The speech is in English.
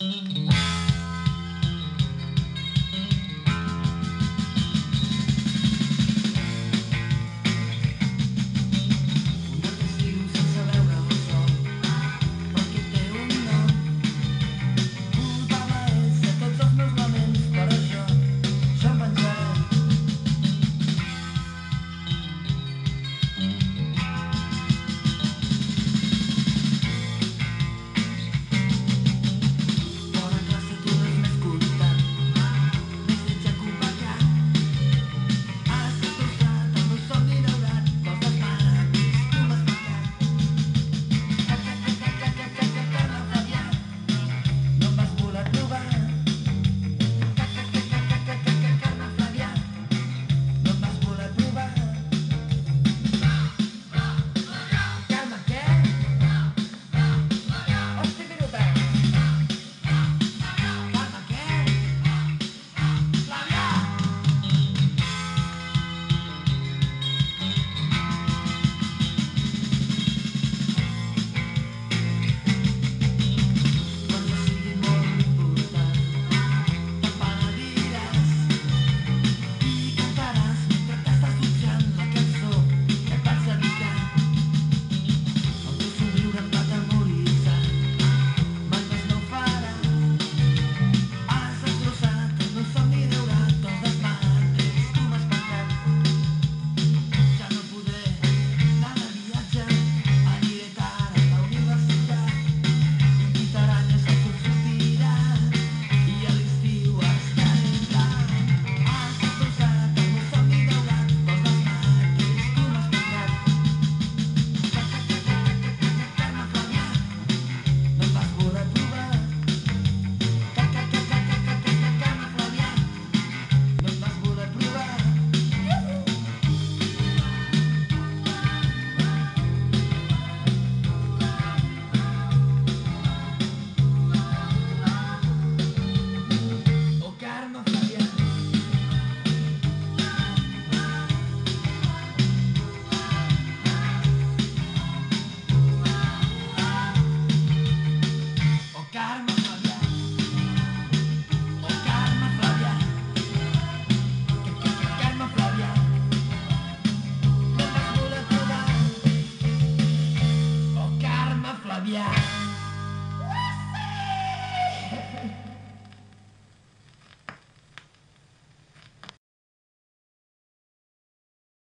Mm-hmm.